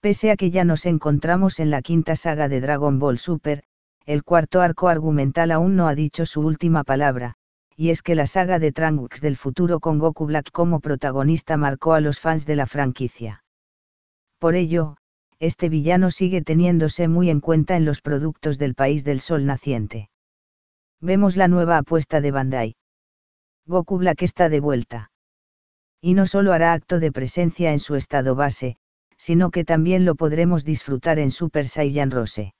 Pese a que ya nos encontramos en la quinta saga de Dragon Ball Super, el cuarto arco argumental aún no ha dicho su última palabra, y es que la saga de Trunks del futuro con Goku Black como protagonista marcó a los fans de la franquicia. Por ello, este villano sigue teniéndose muy en cuenta en los productos del país del sol naciente. Vemos la nueva apuesta de Bandai. Goku Black está de vuelta. Y no solo hará acto de presencia en su estado base, sino que también lo podremos disfrutar en Super Saiyan Rose.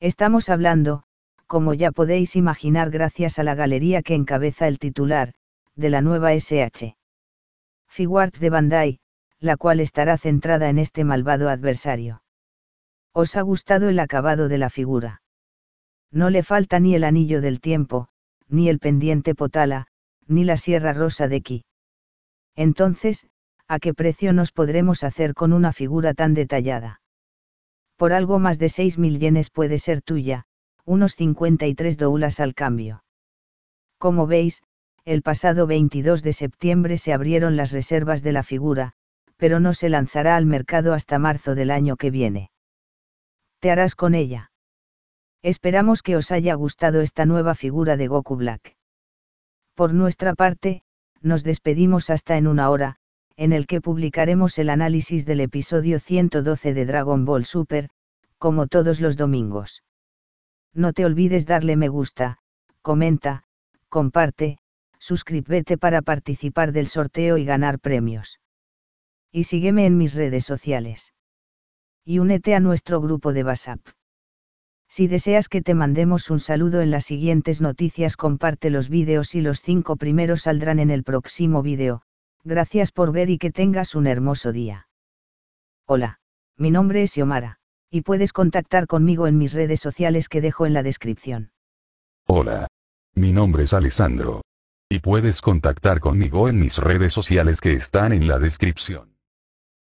Estamos hablando, como ya podéis imaginar gracias a la galería que encabeza el titular, de la nueva SH. Figuarts de Bandai, la cual estará centrada en este malvado adversario. ¿Os ha gustado el acabado de la figura? No le falta ni el anillo del tiempo, ni el pendiente potala, ni la sierra rosa de Ki. Entonces, ¿a qué precio nos podremos hacer con una figura tan detallada? Por algo más de 6.000 yenes puede ser tuya, unos 53 doulas al cambio. Como veis, el pasado 22 de septiembre se abrieron las reservas de la figura, pero no se lanzará al mercado hasta marzo del año que viene. ¿Te harás con ella? Esperamos que os haya gustado esta nueva figura de Goku Black. Por nuestra parte, nos despedimos hasta en una hora, en el que publicaremos el análisis del episodio 112 de Dragon Ball Super, como todos los domingos. No te olvides darle me gusta, comenta, comparte, suscríbete para participar del sorteo y ganar premios. Y sígueme en mis redes sociales. Y únete a nuestro grupo de WhatsApp. Si deseas que te mandemos un saludo en las siguientes noticias comparte los vídeos y los cinco primeros saldrán en el próximo vídeo, Gracias por ver y que tengas un hermoso día. Hola, mi nombre es Xiomara, y puedes contactar conmigo en mis redes sociales que dejo en la descripción. Hola. Mi nombre es Alessandro. Y puedes contactar conmigo en mis redes sociales que están en la descripción.